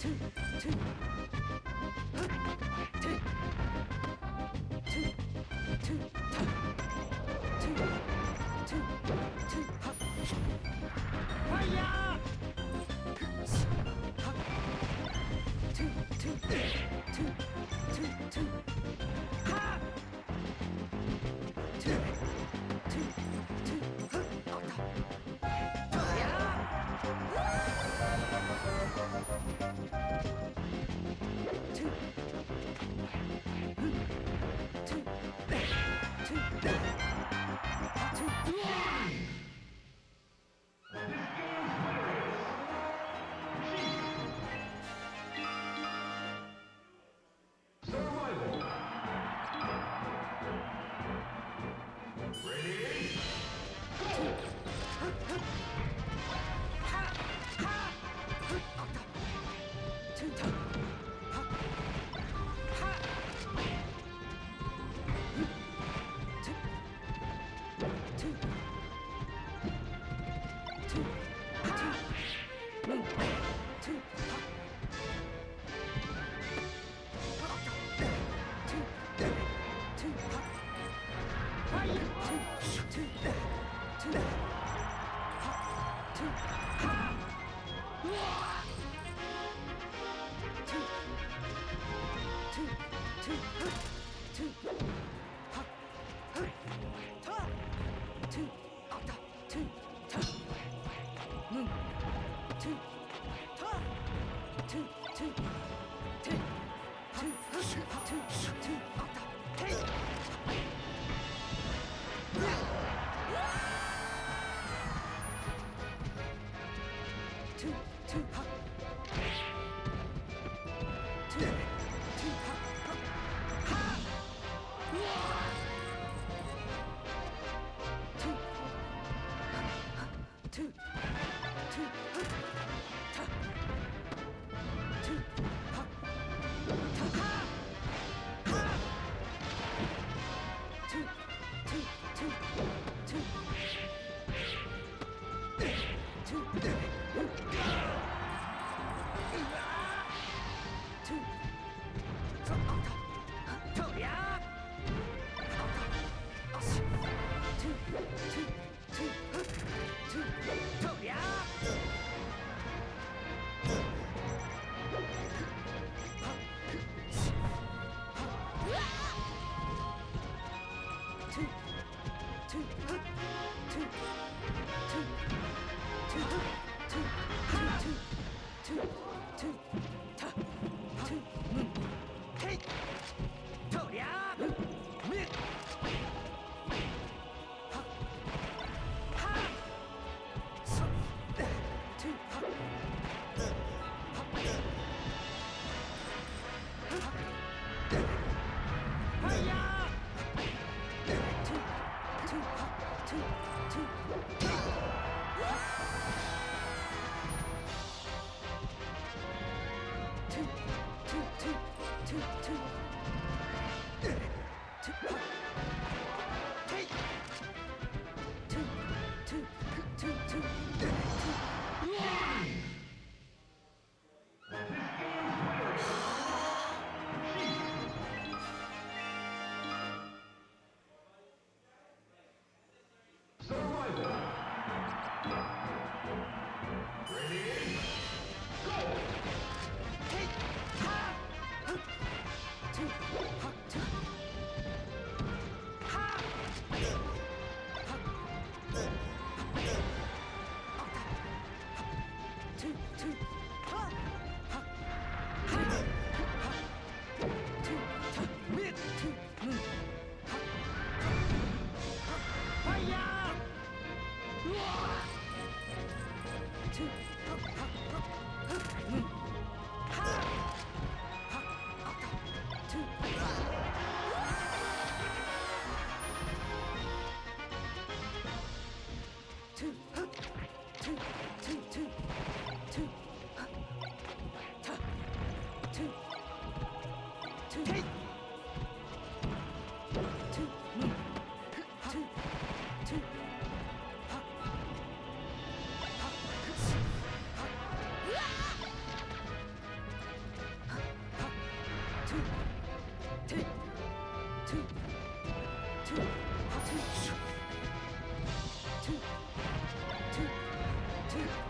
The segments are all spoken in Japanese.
two, two. 去。two. Thank you.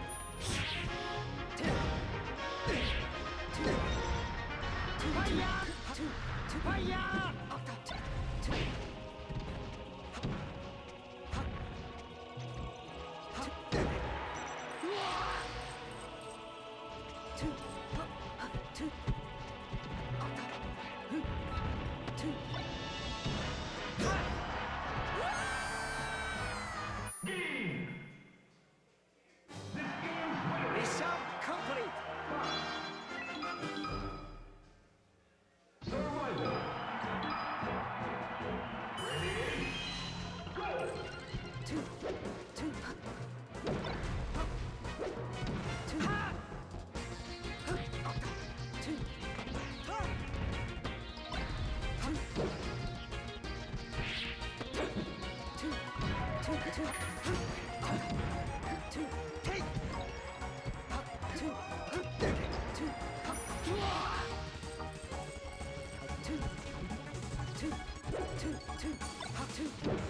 박수! 박수!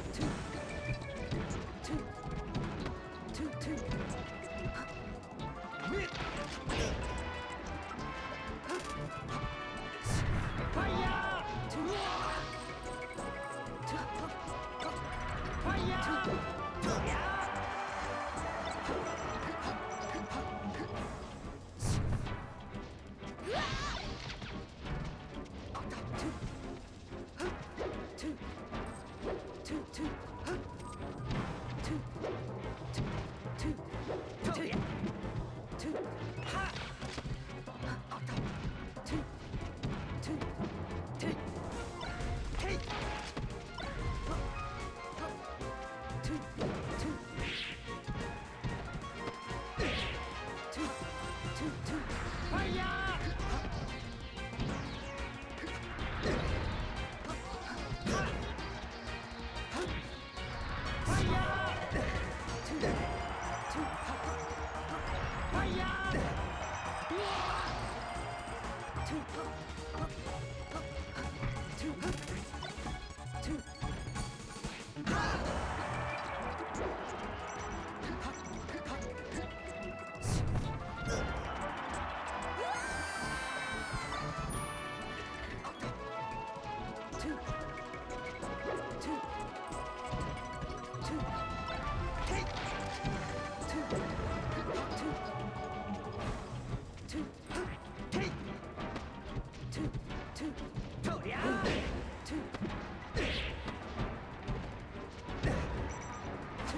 Two,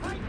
fight!